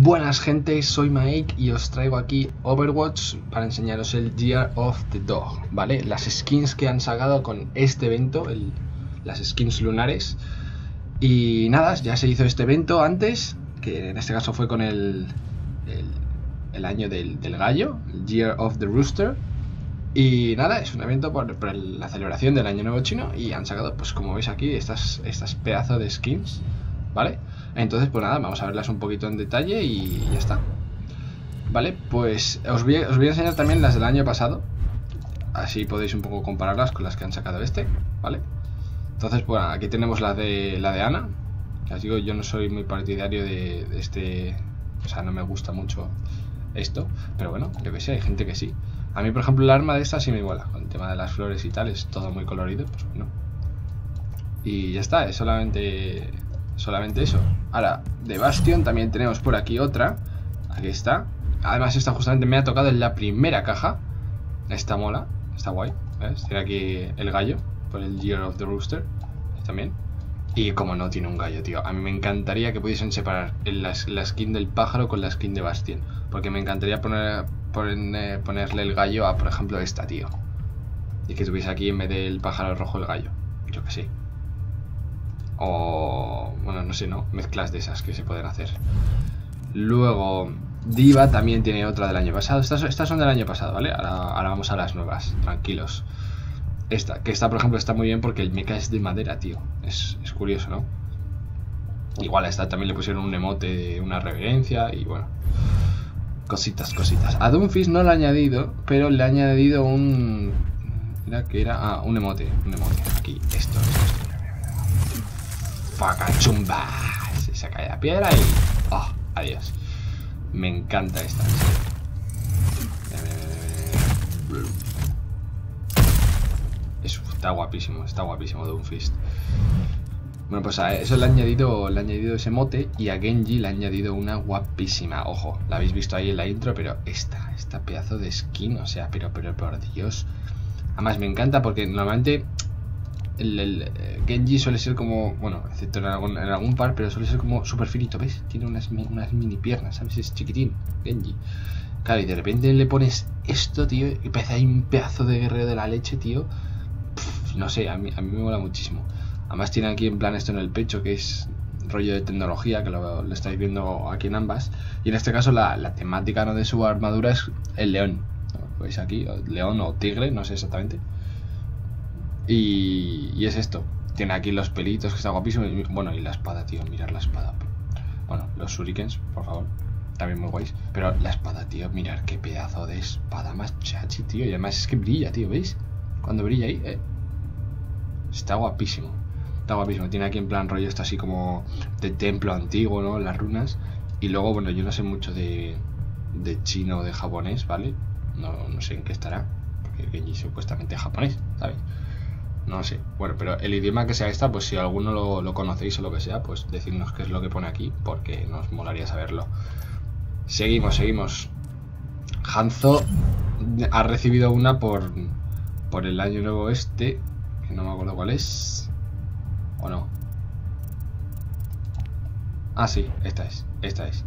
Buenas gente, soy Mike y os traigo aquí Overwatch para enseñaros el Year of the Dog, ¿vale? Las skins que han sacado con este evento, las skins lunares. Y nada, ya se hizo este evento antes, que en este caso fue con el, el, el año del, del gallo, el Year of the Rooster. Y nada, es un evento por, la celebración del Año Nuevo Chino y han sacado, pues como veis aquí, estas, estas pedazos de skins, ¿vale? Entonces, pues nada, vamos a verlas un poquito en detalle y ya está. Vale, pues os voy, a, enseñar también las del año pasado. Así podéis un poco compararlas con las que han sacado este, ¿vale? Entonces, bueno, aquí tenemos la de la de Ana. Os digo, yo no soy muy partidario de, de este. O sea, no me gusta mucho esto. Pero bueno, yo que sé, hay gente que sí. A mí, por ejemplo, el arma de esta sí me iguala. Con el tema de las flores y tal, es todo muy colorido, pues bueno. Y ya está, es solamente. Solamente eso. Ahora, de Bastion también tenemos por aquí otra. Aquí está. Además, esta justamente me ha tocado en la primera caja. Esta mola, está guay. ¿ves? Tiene aquí el gallo por el Year of the Rooster. También. Y como no tiene un gallo, tío. A mí me encantaría que pudiesen separar la, skin del pájaro con la skin de Bastion. Porque me encantaría poner, poner- ponerle el gallo a, por ejemplo, esta, tío. Y que tuviese aquí en vez del pájaro rojo el gallo. Yo que sé. O. Bueno, no sé, ¿no? Mezclas de esas que se pueden hacer. Luego, Diva también tiene otra del año pasado. Estas, estas son del año pasado, ¿vale? Ahora, vamos a las nuevas, tranquilos. Esta, que esta, por ejemplo, está muy bien porque el mecha es de madera, tío. Es, es curioso, ¿no? Igual a esta también le pusieron un emote, una reverencia y bueno. Cositas, cositas. A Doomfist no lo ha añadido, pero le ha añadido un. Era que era. Ah, un emote. Un emote. Aquí, esto, esto. Facachumba. Se saca de la piedra y. Oh, adiós. Me encanta esta. en serio. Mira, mira, mira, mira. Es- está guapísimo, está guapísimo Doomfist. Bueno, pues a eso le ha añadido, le ha añadido ese mote y a Genji le ha añadido una guapísima. Ojo, la habéis visto ahí en la intro, pero esta, esta pedazo de skin, o sea, pero, pero por Dios. Además me encanta porque normalmente el, eh, Genji suele ser como, bueno, excepto en algún, en algún par, pero suele ser como súper finito, ¿ves? Tiene unas, unas mini piernas, ¿sabes? Es chiquitín, Genji. Claro, y de repente le pones esto, tío, y parece ahí un pedazo de guerrero de la leche, tío. No sé, a mí, a mí me mola muchísimo. Además tiene aquí en plan esto en el pecho, que es rollo de tecnología, que lo, estáis viendo aquí en ambas. Y en este caso la, la temática ¿no? de su armadura es el león. ¿Veis aquí? León o tigre, no sé exactamente. Y, es esto. Tiene aquí los pelitos, que está guapísimo. Y, bueno, y la espada, tío, mirar la espada. Bueno, los shurikens, por favor. También muy guays. Pero la espada, tío, mirar qué pedazo de espada más chachi, tío. Y además es que brilla, tío, ¿veis? Cuando brilla ahí, eh. Está guapísimo. Está guapísimo. Tiene aquí en plan rollo esto así como de templo antiguo, ¿no? Las runas. Y luego, bueno, yo no sé mucho de, de chino o de japonés, ¿vale? No, no sé en qué estará. Porque Genji supuestamente es japonés, ¿sabes? No sé. Bueno, pero el idioma que sea esta, pues si alguno lo, lo conocéis o lo que sea, pues decidnos qué es lo que pone aquí, porque nos molaría saberlo. Seguimos, seguimos. Hanzo ha recibido una por, por el año nuevo este, que no me acuerdo cuál es. ¿O no? Ah, sí, esta es, esta es.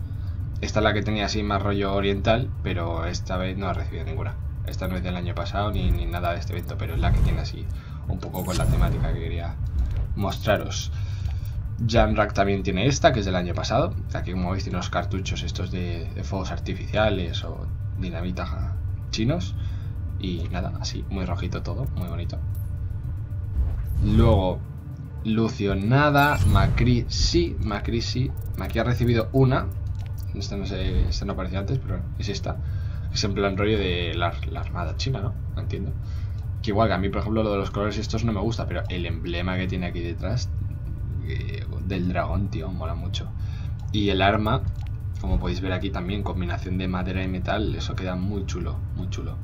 Esta es la que tenía así más rollo oriental, pero esta vez no ha recibido ninguna. Esta no es del año pasado ni, ni nada de este evento, pero es la que tiene así un poco con la temática que quería mostraros. Jamrack también tiene esta, que es del año pasado. Aquí, como veis, tiene los cartuchos estos de, fuegos artificiales o dinamita chinos. Y nada, así, muy rojito todo, muy bonito. Luego, Lucio nada, Macri sí, Macri sí. Macri ha recibido una. Esta no sé, esta no aparecía antes, pero es esta. Es en plan rollo de la, armada china, ¿no? No entiendo. Que igual que a mí, por ejemplo, lo de los colores estos no me gusta, pero el emblema que tiene aquí detrás eh, del dragón, tío, mola mucho. Y el arma, como podéis ver aquí también, combinación de madera y metal, eso queda muy chulo, muy chulo.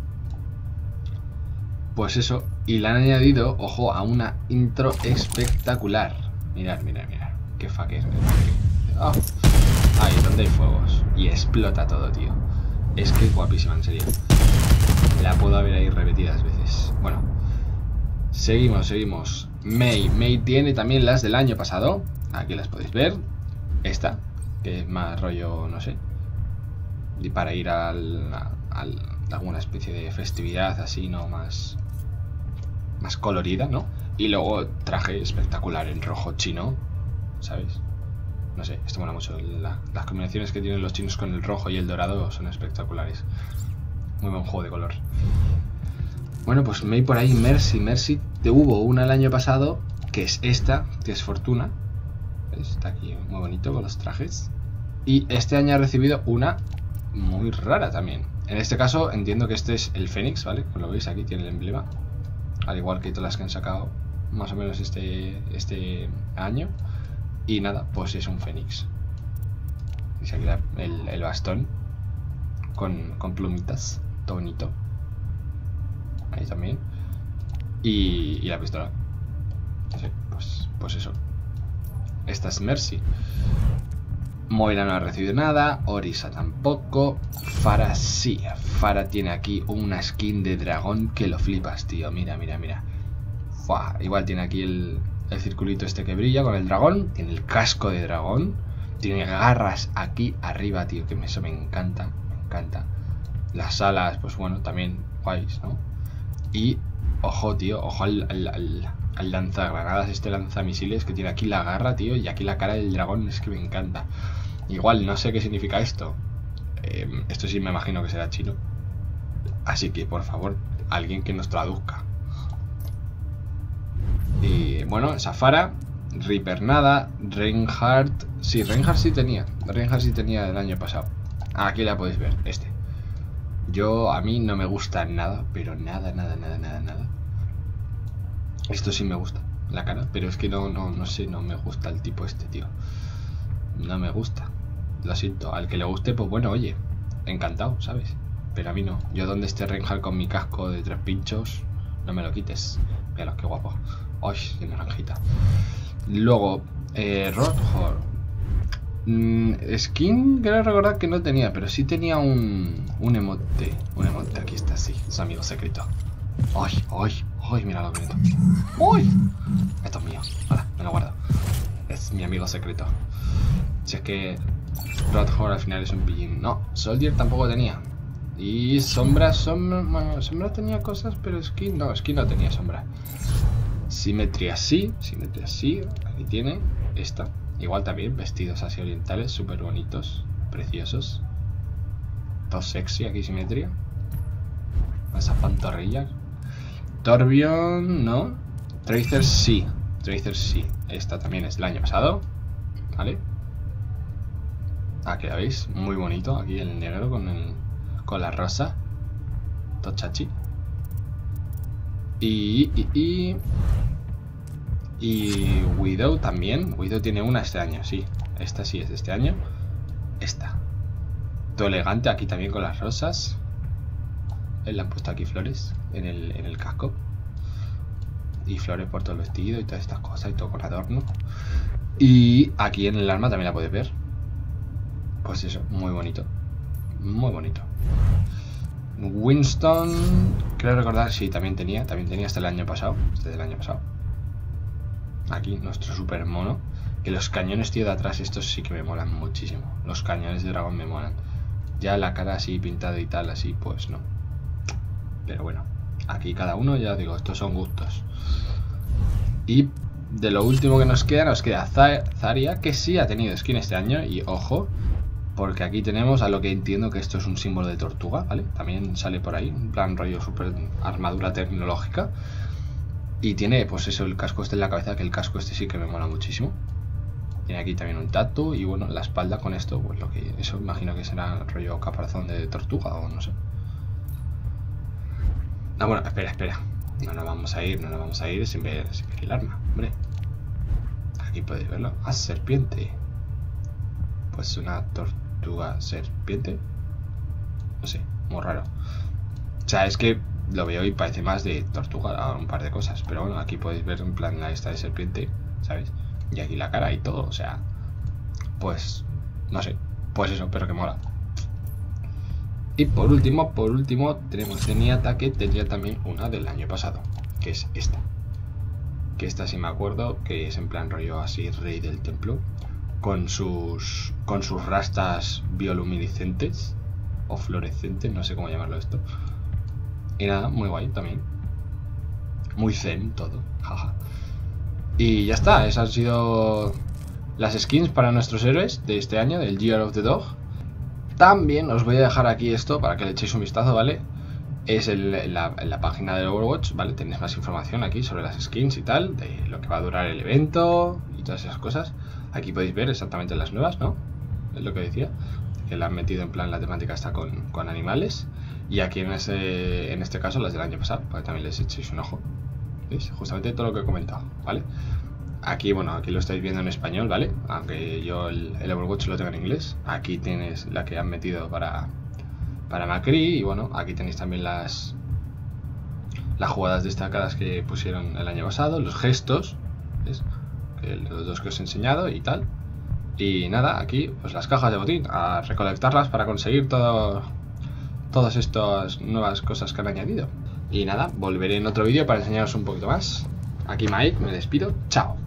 Pues eso, y le han añadido, ojo, a una intro espectacular. Mirad, mirad, mirad. Qué fucker. Oh. Ahí, donde hay fuegos. Y explota todo, tío. Es que es guapísima, en serio. La puedo ver ahí repetidas veces. Bueno, seguimos, seguimos. May. May tiene también las del año pasado. Aquí las podéis ver. Esta, que es más rollo, no sé. y para ir al, a alguna especie de festividad así, ¿no? Más, más colorida, ¿no? Y luego traje espectacular en rojo chino, ¿sabes? No sé, esto mola mucho. las combinaciones que tienen los chinos con el rojo y el dorado son espectaculares. Muy buen juego de color. Bueno, pues me por ahí Mercy. Mercy te hubo una el año pasado, que es esta, que es Fortuna. Está aquí muy bonito con los trajes. Y este año ha recibido una muy rara también. En este caso entiendo que este es el Fénix, ¿vale? Como lo veis aquí tiene el emblema. Al igual que todas las que han sacado más o menos este, este año. Y nada, pues es un Fénix. Y aquí el, el bastón con, con plumitas, todo bonito. Ahí también. Y, y la pistola. pues, pues eso. Esta es Mercy. Moira no ha recibido nada, Orisa tampoco, Fara sí, Fara tiene aquí una skin de dragón que lo flipas, tío, mira, mira, mira. igual tiene aquí el, el circulito este que brilla con el dragón, tiene el casco de dragón, tiene garras aquí arriba, tío, que eso me encanta, me encanta. Las alas, pues bueno, también guays, ¿no? Y, ojo, tío, ojo al, lanzagranadas, este lanzamisiles que tiene aquí la garra, tío, y aquí la cara del dragón, es que me encanta. Igual, no sé qué significa esto. Em, esto sí me imagino que será chino. Así que, por favor, alguien que nos traduzca. Bueno, Safara, Reaper nada, Reinhardt... Sí, Reinhardt sí tenía. Reinhardt sí tenía el año pasado. Aquí la podéis ver, este. Yo, a mí no me gusta nada, pero nada, nada, nada, nada, nada. Esto sí me gusta, la cara, pero es que no, no, no sé, no me gusta el tipo este, tío. No me gusta. Lo siento. Al que le guste, pues bueno, oye, encantado, ¿sabes? Pero a mí no. Yo donde esté Reinhardt con mi casco de tres pinchos, no me lo quites. Mira qué guapo. ¡Ay! Luego, eh, mm, skin, quiero recordar que no tenía, pero sí tenía un, un emote. Un emote, aquí está, sí, su amigo secreto. ¡Ay, ay, ay! Mira lo que ¡Ay! Esto es mío. Vale, me lo guardo. Es mi amigo secreto. Si es que Roadhog al final es un pillín. No, Soldier tampoco tenía. Y Sombra, Sombra, Sombra tenía cosas, pero Skin no, Skin no tenía Sombra. Simetría sí, Simetría sí, aquí tiene esta. Igual también, vestidos así orientales, súper bonitos, preciosos. Todo sexy aquí Simetría. Esa pantorrilla. Torbion, no. Tracer sí, Tracer sí. Esta también es del año pasado. ¿Vale? Aquí la veis, muy bonito. Aquí el negro con, el, con la rosa. Tochachi. Y, y, y, y Widow también. Widow tiene una este año, sí. Esta sí es de este año. Esta. Todo elegante aquí también con las rosas. Él le han puesto aquí flores en el, en el casco. Y flores por todo el vestido y todas estas cosas y todo con adorno. Y aquí en el arma también la puedes ver. Pues eso, muy bonito. Muy bonito. Winston, creo recordar, sí, también tenía, también tenía hasta el año pasado, este del año pasado. Aquí, nuestro super mono. Que los cañones, tío, de atrás, estos sí que me molan muchísimo. Los cañones de dragón me molan. Ya la cara así pintada y tal, así, pues no. Pero bueno, aquí cada uno, ya digo, estos son gustos. Y de lo último que nos queda, nos queda Zaria, que sí ha tenido skin este año. Y ojo, porque aquí tenemos a lo que entiendo que esto es un símbolo de tortuga, ¿vale? También sale por ahí, un plan rollo super armadura tecnológica. Y tiene, pues eso, el casco este en la cabeza, que el casco este sí que me mola muchísimo. Tiene aquí también un tatu y bueno, la espalda con esto, pues lo que eso imagino que será rollo caparazón de tortuga o no sé. Ah, bueno, espera, espera. No nos vamos a ir, no nos vamos a ir sin ver, sin ver el arma, hombre. Aquí podéis verlo. Ah, serpiente. Pues una tortuga serpiente. No sé, muy raro. O sea, es que lo veo y parece más de tortuga un par de cosas. Pero bueno, aquí podéis ver en plan la esta de serpiente, ¿sabes? Y aquí la cara y todo, o sea, pues, no sé, pues eso, pero que mola. Y por último, por último, tenemos Zenyatta que tenía también una del año pasado, que es esta. Que esta sí me acuerdo, que es en plan rollo así, rey del templo con sus, con sus rastas bioluminiscentes. o fluorescente, no sé cómo llamarlo esto. Y nada, muy guay también. Muy zen todo, jaja. Y ya está, esas han sido las skins para nuestros héroes de este año, del Year of the Dog. También os voy a dejar aquí esto para que le echéis un vistazo, ¿vale? Es en la, página de Overwatch, ¿vale? Tenéis más información aquí sobre las skins y tal, de lo que va a durar el evento y todas esas cosas. Aquí podéis ver exactamente las nuevas, ¿no? Es lo que decía, que la han metido en plan la temática está con, con animales. Y aquí en, ese, en este caso las del año pasado, para también les echéis un ojo. ¿Veis? Justamente todo lo que he comentado, ¿vale? Aquí, bueno, aquí lo estáis viendo en español, ¿vale? Aunque yo el, Overwatch lo tengo en inglés. Aquí tienes la que han metido para, para Macri y bueno, aquí tenéis también las las jugadas destacadas que pusieron el año pasado, los gestos, los dos que os he enseñado y tal. Y nada, aquí pues las cajas de botín, a recolectarlas para conseguir todo, todas estas nuevas cosas que han añadido. Y nada, volveré en otro vídeo para enseñaros un poquito más. Aquí Mike, me despido, chao.